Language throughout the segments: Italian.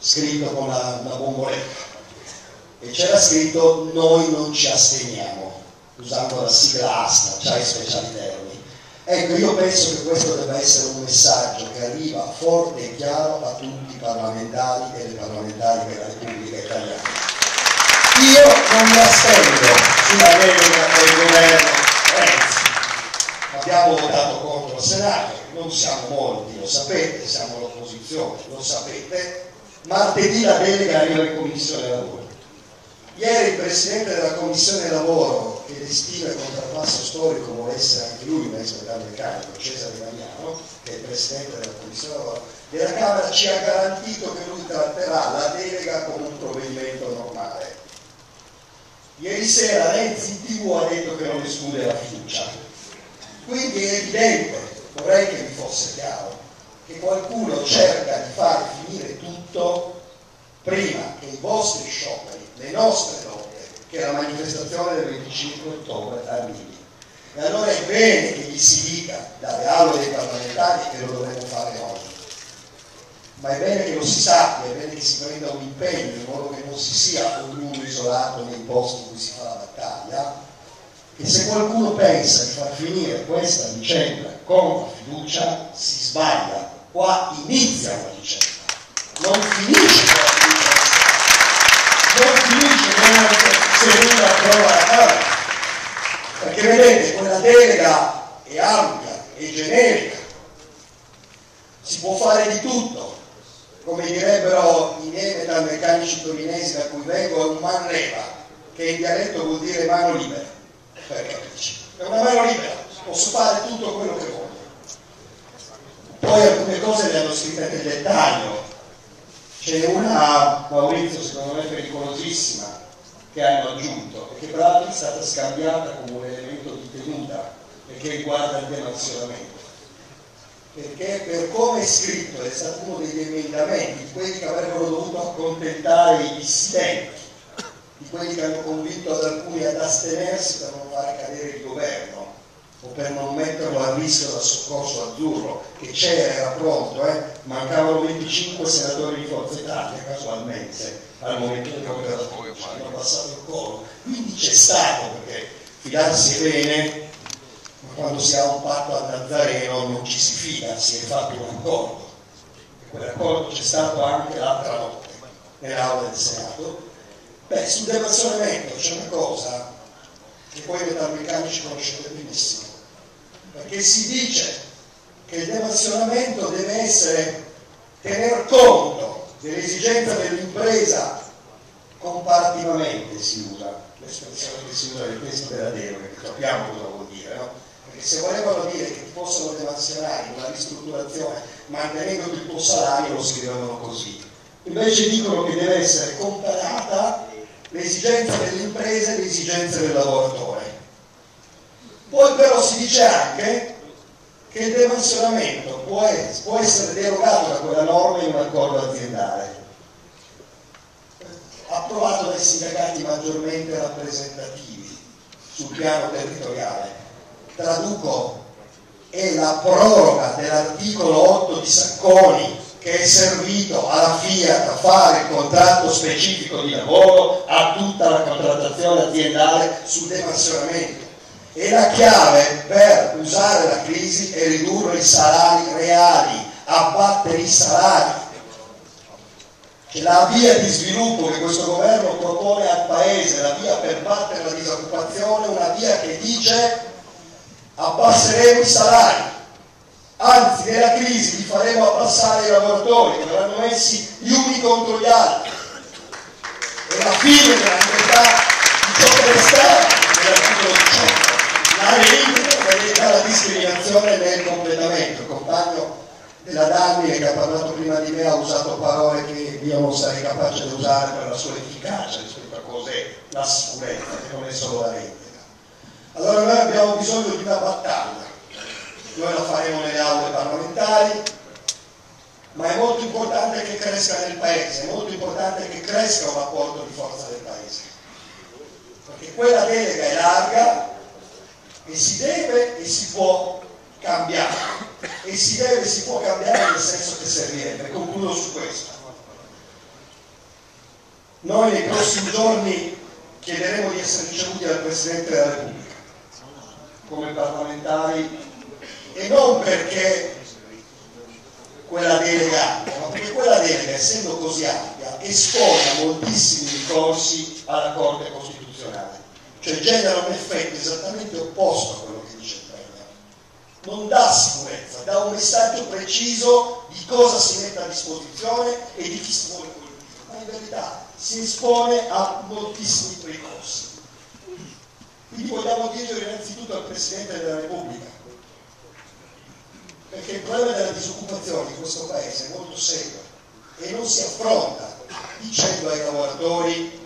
scritto con la, la bomboletta e c'era scritto noi non ci asteniamo, usando la sigla ASTA, cioè i speciali termini. Ecco, io penso che questo debba essere un messaggio che arriva forte e chiaro a tutti i parlamentari e le parlamentari della Repubblica Italiana. Io non mi astengo sulla delega del governo Renzi. Abbiamo votato contro il Senato, non siamo molti, lo sapete, siamo l'opposizione, lo sapete. Martedì la delega arriva in Commissione Lavoro Ieri il Presidente della Commissione Lavoro, che destina il contrappasso storico vuole essere anche lui un ex meccanico, Cesare Damiano, che è il Presidente della Commissione Lavoro, della Camera ci ha garantito che lui tratterà la delega come un provvedimento normale. Ieri sera Renzi in tv ha detto che non esclude la fiducia. Quindi è evidente, vorrei che vi fosse chiaro, che qualcuno cerca di far finire tutto prima che i vostri scioperi le nostre lotte, che la manifestazione del 25 ottobre arrivi. E allora è bene che gli si dica dalle aule dei parlamentari che lo dovremmo fare oggi. Ma è bene che lo si sappia, è bene che si prenda un impegno in modo che non si sia ognuno isolato nei posti in cui si fa la battaglia. E se qualcuno pensa di far finire questa vicenda con la fiducia, si sbaglia. Qua inizia una vicenda, non finisce la fiducia non finisce neanche se uno approva la Camera. Perché vedete, quella delega è ampia, è generica, si può fare di tutto. Come direbbero i miei metalmeccanici torinesi da cui vengo, è un man leva, che in dialetto vuol dire mano libera. Per capirci. È una mano libera, posso fare tutto quello che voglio. Poi alcune cose le hanno scritte nel dettaglio, c'è una, Maurizio, secondo me pericolosissima, che hanno aggiunto e che l'altro è stata scambiata come un elemento di tenuta e che riguarda il demansionamento. Perché per come è scritto è stato uno degli emendamenti, quelli che avrebbero dovuto accontentare i dissidenti, di quelli che hanno convinto ad alcuni ad astenersi per non fare cadere il governo o per non metterlo a rischio dal soccorso azzurro, che c'era, era pronto, eh? mancavano 25 senatori di Forza Italia casualmente al momento del governo hanno passato il coro. Quindi c'è stato, perché fidarsi bene, ma quando si ha un patto a Nazareno non ci si fida, si è fatto un accordo. E quell'accordo c'è stato anche l'altra notte nell'aula del Senato. Beh, sul devazionamento c'è una cosa che voi metalmeccanici conoscete benissimo perché si dice che il demansionamento deve essere tener conto dell'esigenza dell'impresa comparativamente si usa l'espressione che si usa nel testo della deroga, che capiamo cosa vuol dire, no? Perché se volevano dire che possono demansionare in una ristrutturazione mantenendo il tuo salario lo scrivono così. Invece dicono che deve essere comparata l'esigenza dell'impresa e l'esigenza del lavoratore. Poi però si dice anche che il demansionamento può, può essere derogato da quella norma in un accordo aziendale, approvato dai sindacati maggiormente rappresentativi sul piano territoriale. Traduco, è la proroga dell'articolo 8 di Sacconi che è servito alla Fiat a fare il contratto specifico di lavoro a tutta la contrattazione aziendale sul demansionamento e la chiave per usare la crisi è ridurre i salari reali, abbattere i salari. Che la via di sviluppo che questo governo propone al Paese, la via per battere la disoccupazione, una via che dice abbasseremo i salari, anzi nella crisi li faremo abbassare i lavoratori, che verranno messi gli uni contro gli altri. E la fine della libertà di ciò che restava nell'articolo 18 la la discriminazione nel completamento. Compagno della Danni che ha parlato prima di me ha usato parole che io non sarei capace di usare per la sua efficacia rispetto a cos'è la sicurezza, che non è solo la rete. Allora noi abbiamo bisogno di una battaglia, noi la faremo nelle aule parlamentari, ma è molto importante che cresca nel paese, è molto importante che cresca un rapporto di forza del paese, perché quella delega è larga, e si deve e si può cambiare. E si deve e si può cambiare nel senso che servirebbe concludo su questo. Noi nei prossimi giorni chiederemo di essere ricevuti dal Presidente della Repubblica come parlamentari e non perché quella delega ma perché quella delega, essendo così ampia, espone moltissimi ricorsi alla Corte Costituzionale, cioè genera un effetto esattamente opposto a quello che dice il Premier. Non dà sicurezza, dà un messaggio preciso di cosa si mette a disposizione e di chi si vuole colpire, ma in verità si espone a moltissimi ricorsi. Quindi vogliamo dirlo innanzitutto al Presidente della Repubblica, perché il problema della disoccupazione in questo paese è molto serio e non si affronta dicendo ai lavoratori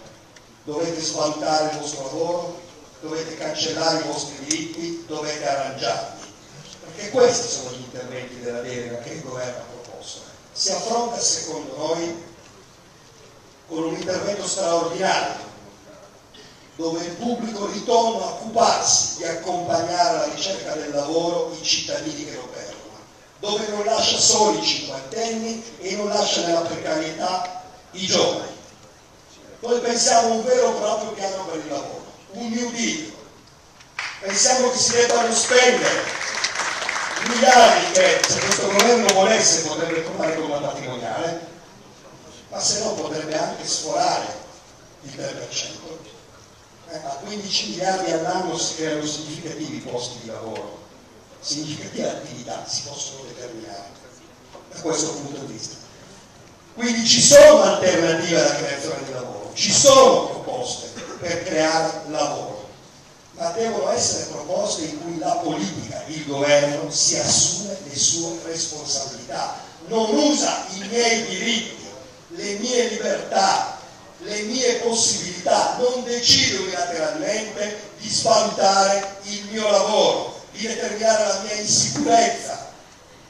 dovete svalutare il vostro lavoro, dovete cancellare i vostri diritti, dovete arrangiarvi. Perché questi sono gli interventi della delega che il governo ha proposto. Si affronta, secondo noi, con un intervento straordinario, dove il pubblico ritorna a occuparsi di accompagnare alla ricerca del lavoro i cittadini che lo perdono dove non lascia soli i cinquantenni e non lascia nella precarietà i giovani. Noi pensiamo un vero e proprio piano per il lavoro, un New Deal. Pensiamo che si debbano spendere miliardi che se questo governo volesse potrebbe trovare come patrimoniale, ma se no potrebbe anche sforare il 3%. Eh, a 15 miliardi all'anno si creano significativi posti di lavoro significative attività si possono determinare da questo punto di vista. Quindi ci sono alternative alla creazione di lavoro, ci sono proposte per creare lavoro, ma devono essere proposte in cui la politica, il governo, si assume le sue responsabilità, non usa i miei diritti, le mie libertà, le mie possibilità, non decide unilateralmente di svalutare il mio lavoro, di determinare la mia insicurezza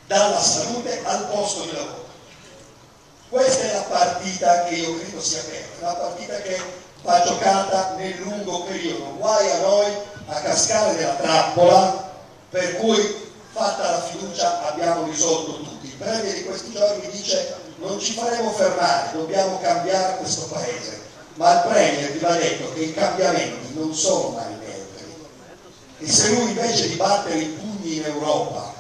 dalla salute al posto di lavoro. Partita che io credo sia aperta, la partita che va giocata nel lungo periodo. Guai a noi a cascare nella trappola per cui fatta la fiducia abbiamo risolto tutti. Il Premier di questi giorni dice non ci faremo fermare, dobbiamo cambiare questo paese. Ma il Premier vi va detto che i cambiamenti non sono mai e se lui invece di battere i pugni in Europa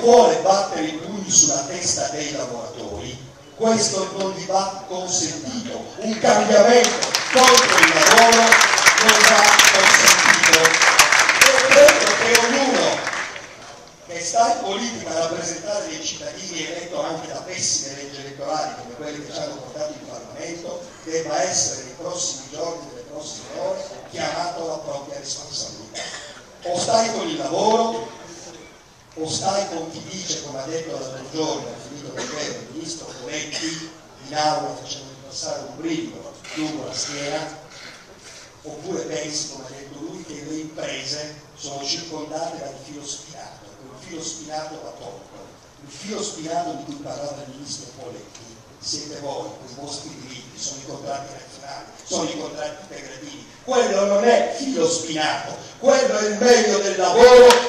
vuole battere i pugni sulla testa dei lavoratori, questo non gli va consentito. Un cambiamento contro il lavoro non va consentito. E credo che ognuno che sta in politica a rappresentare dei cittadini eletto anche da pessime leggi elettorali come quelle che ci hanno portato in Parlamento debba essere nei prossimi giorni, nelle prossime ore, chiamato alla propria responsabilità o stai con il lavoro o stai con chi dice, come ha detto l'altro giorno, ha finito davvero il ministro Poletti in aula facendo passare un brivido lungo la schiena, oppure pensi, come ha detto lui, che le imprese sono circondate dal filo spinato, quel filo spinato va tolto. Il filo spinato di cui parlava il ministro Poletti siete voi, con i vostri diritti, sono i contratti nazionali, sono i contratti integrativi. Quello non è filo spinato, quello è il meglio del lavoro